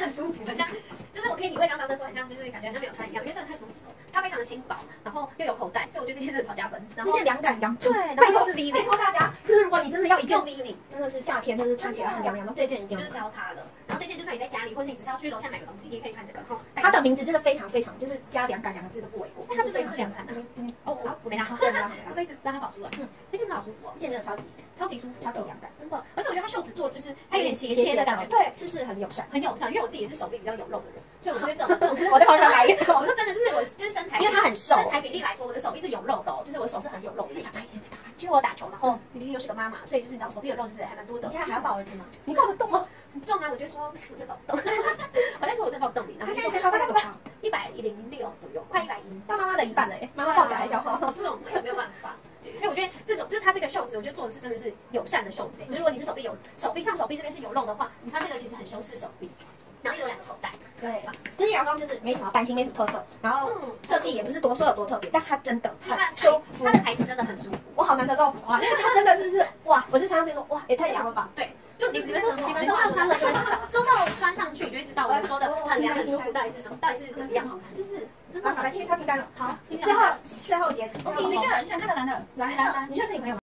很舒服，很像，就是我可以体会刚刚的时候，很像就是感觉好像没有穿一样，因为真的太舒服了。它非常的轻薄，然后又有口袋，所以我觉得这些真的超加分。然后这件凉感凉，对，然拜托后是 V 领，拜托大家，就是如果你真的要一件就 V 领，真的是夏天，就是穿起来很凉凉的，这件一定就是。挑它了。然后这件就算你在家里，或者你只是要去楼下买个东西，你也可以穿这个。哈，它的名字真的非常非常，就是加凉感两个字都不为过。它是真的是凉感的。嗯嗯，哦，我我没拿好，对啦我可以让它跑出来。嗯，这件真的好舒服哦，这件真的超级超级舒服，超级凉感，真的。而且我觉得它袖子做就是它有点斜切的感觉，对，是不是很友善。很友善。因为我自己也是手臂比较有肉的人，所以我觉得这种我在旁边来一个，我说真的就是我就是身材，因为它很瘦身材比例来说，我的手臂是有肉的哦，就是我的手是很有肉的。想穿一件这个，因为我打球，然后你毕竟又是个妈妈，所以就是你知道手臂有肉就是还蛮多的。你现在还要抱儿子吗？你抱得动吗？很重啊，我就说我真抱不动，我在说我真抱不动你。然后他现在身高大概多高？快一百一。到妈妈的一半了耶，妈妈抱起来消耗。好重，也没有办法。对，所以我觉得这种就是它这个袖子，我觉得做的是真的是友善的袖子。就是如果你是手臂有手臂上手臂这边是有肉的话，你穿这个其实很修饰手臂。然后又有两个口袋，对，这件洋装就是没什么版型，没什么特色，然后嗯设计也不是多说有多特别，但它真的很舒服它。的材质真的很舒服。我好难得这么浮夸，因为它真的就是哇，我是穿上去说哇，也太凉了吧。对，就你你们你们收到穿了就会知道，收到穿上去你就会知道我们说的很凉很舒服到底是什么，到底是怎么样舒服。是不是？真好，小白，听他清单了。好，最后最后一点。你需要有人想看的男的，来来来，你认识女朋友吗？